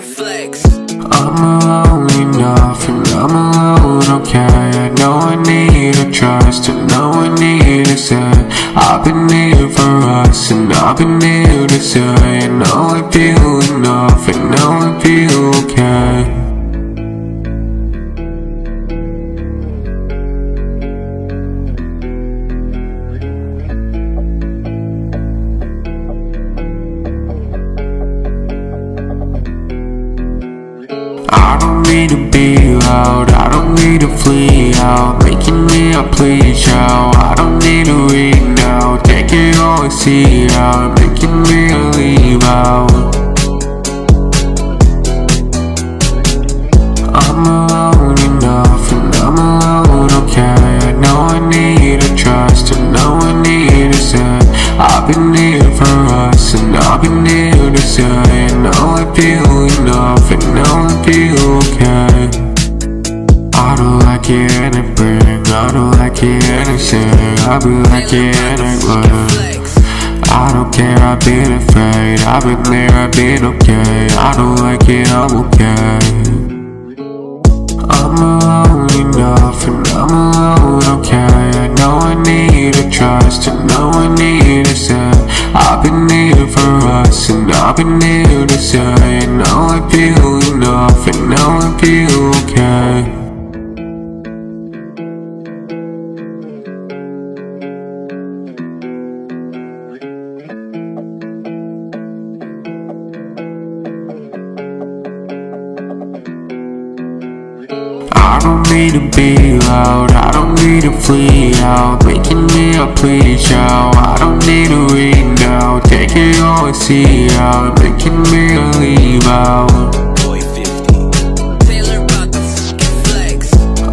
flex. I'm alone enough and I'm alone okay? I know I need a trust and know I need a say I've been here for us and I've been here to say I know I feel enough and know I feel okay I don't need to be loud, I don't need to flee out. Making me a please shout, I don't need to read now. Take it all and see out, making me a leave out. I'm alone enough and I'm alone okay. I know I need a trust and know I need a say. I've been here for us and I've been here to say I feel enough and know I feel okay I don't like it anything, I don't like it anything I be like it anyway. I don't care, I've been afraid I've been there, I've been okay. I don't like it, I'm okay. I'm alone enough and I'm alone okay. I know I need a trust and know I need a say I've been here for us and I've been here to say I know I feel enough and know I feel okay. I don't need to be loud, I don't need to flee out. Making me a please shout, I don't need to poetry out, making me leave out.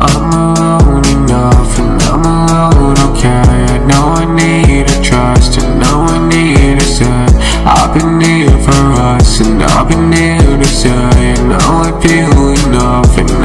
I'm alone enough, and I'm alone okay. I know I need a trust, and know I need a set. I've been here for us, and I've been here to say, and now I feel enough.